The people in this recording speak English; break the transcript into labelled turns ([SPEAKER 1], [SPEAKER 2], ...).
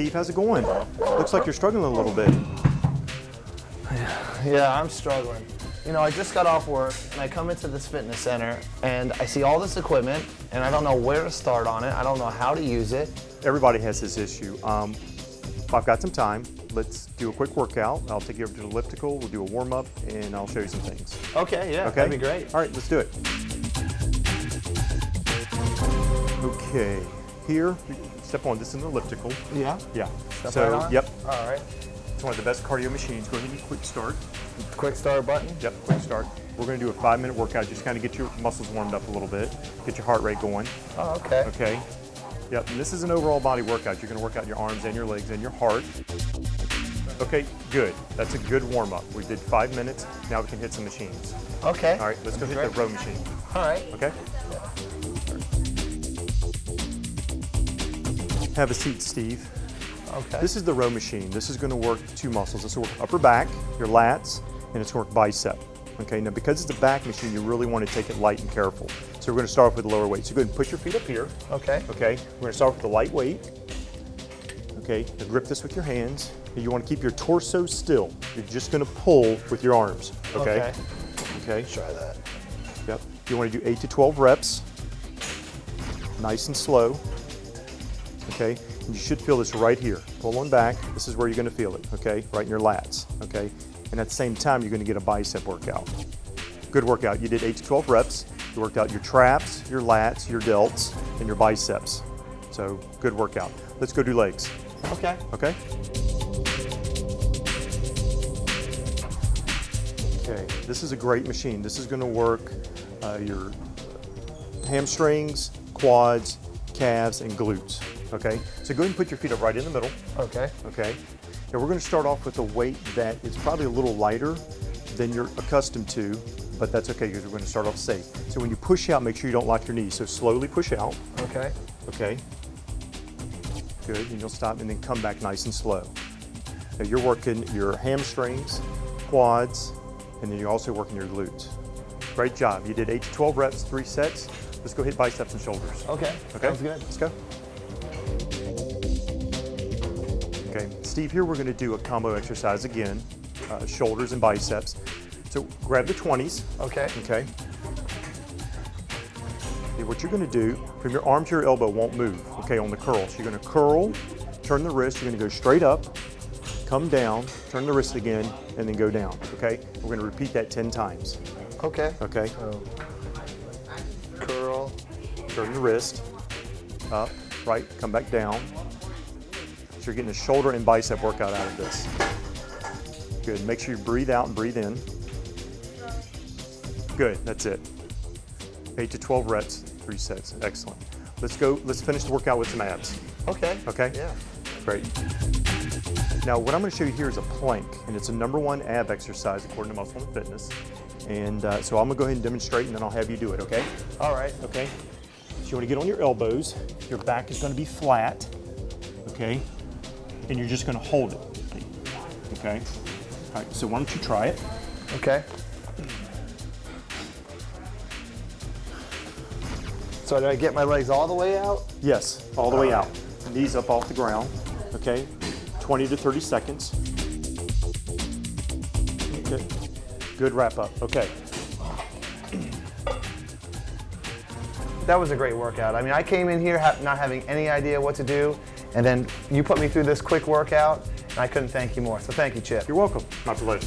[SPEAKER 1] Steve, how's it going? Looks like you're struggling a little bit.
[SPEAKER 2] Yeah, I'm struggling. You know, I just got off work and I come into this fitness center and I see all this equipment and I don't know where to start on it. I don't know how to use it.
[SPEAKER 1] Everybody has this issue. Um, if I've got some time, let's do a quick workout. I'll take you over to the elliptical, we'll do a warm up, and I'll show you some things.
[SPEAKER 2] Okay, yeah,
[SPEAKER 1] Okay?
[SPEAKER 2] that'd be great.
[SPEAKER 1] All right, let's do it. Okay, here, step one, this is an elliptical.
[SPEAKER 2] Yeah.
[SPEAKER 1] Yeah.
[SPEAKER 2] Step
[SPEAKER 1] so,
[SPEAKER 2] right
[SPEAKER 1] yep,
[SPEAKER 2] All right.
[SPEAKER 1] it's one of the best cardio machines. Go ahead and quick start.
[SPEAKER 2] Quick start button.
[SPEAKER 1] Yep, quick start. We're gonna do a five minute workout, just kind of get your muscles warmed up a little bit, get your heart rate going.
[SPEAKER 2] Oh, okay.
[SPEAKER 1] Okay. Yep, and this is an overall body workout. You're gonna work out your arms and your legs and your heart. Okay, good. That's a good warm up. We did five minutes. Now we can hit some machines.
[SPEAKER 2] Okay.
[SPEAKER 1] All right, let's go hit the row machine.
[SPEAKER 2] All right.
[SPEAKER 1] Okay? Have a seat, Steve.
[SPEAKER 2] Okay.
[SPEAKER 1] This is the row machine. This is going to work two muscles. This will work upper back, your lats, and it's going to work bicep. Okay, now because it's a back machine, you really want to take it light and careful. So we're going to start off with lower weight. So go ahead and put your feet up here.
[SPEAKER 2] okay.
[SPEAKER 1] Okay, we're going to start with the light weight. Okay, now grip this with your hands. And you want to keep your torso still. You're just going to pull with your arms. Okay. Okay.
[SPEAKER 2] Try that.
[SPEAKER 1] Yep. You want to do 8 to 12 reps. Nice and slow. Okay. And you should feel this right here. Pull on back. This is where you're going to feel it. Okay. Right in your lats. Okay. And at the same time, you're going to get a bicep workout. Good workout. You did 8 to 12 reps. You worked out your traps, your lats, your delts, and your biceps. So good workout. Let's go do legs.
[SPEAKER 2] Okay.
[SPEAKER 1] Okay? Okay, this is a great machine. This is going to work uh, your hamstrings, quads, calves, and glutes. Okay? So go ahead and put your feet up right in the middle.
[SPEAKER 2] Okay.
[SPEAKER 1] Okay? Now we're going to start off with a weight that is probably a little lighter than you're accustomed to, but that's okay because we're going to start off safe. So when you push out, make sure you don't lock your knees. So slowly push out.
[SPEAKER 2] Okay.
[SPEAKER 1] Okay. Good, and you'll stop and then come back nice and slow. Now you're working your hamstrings, quads, and then you're also working your glutes. Great job. You did 8 to 12 reps, three sets. Let's go hit biceps and shoulders.
[SPEAKER 2] Okay.
[SPEAKER 1] Okay?
[SPEAKER 2] Sounds good.
[SPEAKER 1] Let's go. Okay, Steve, here we're going to do a combo exercise again, uh, shoulders and biceps. So grab the 20s,
[SPEAKER 2] Okay.
[SPEAKER 1] Okay. Okay, what you're going to do from your arm to your elbow won't move. Okay, on the curl. So you're going to curl, turn the wrist. You're going to go straight up, come down, turn the wrist again, and then go down. Okay. We're going to repeat that 10 times.
[SPEAKER 2] Okay.
[SPEAKER 1] Okay.
[SPEAKER 2] So, curl.
[SPEAKER 1] Turn the wrist up, right, come back down. So you're getting a shoulder and bicep workout out of this. Good. Make sure you breathe out and breathe in. Good. That's it. 8 to 12 reps, three sets. Excellent. Let's go. Let's finish the workout with some abs.
[SPEAKER 2] Okay.
[SPEAKER 1] Okay?
[SPEAKER 2] Yeah.
[SPEAKER 1] Great. Now, what I'm going to show you here is a plank, and it's a number one ab exercise according to Muscle and Fitness. And uh, so I'm going to go ahead and demonstrate, and then I'll have you do it, okay?
[SPEAKER 2] All right.
[SPEAKER 1] Okay? So you want to get on your elbows. Your back is going to be flat, okay? And you're just going to hold it, okay? All right, so why don't you try it?
[SPEAKER 2] Okay. So do I get my legs all the way out?
[SPEAKER 1] Yes, all the way out. Knees up off the ground, okay? 20 to 30 seconds. Okay. Good wrap up, okay.
[SPEAKER 2] That was a great workout. I mean, I came in here ha- not having any idea what to do, and then you put me through this quick workout, and I couldn't thank you more. So thank you, Chip.
[SPEAKER 1] You're welcome. My pleasure.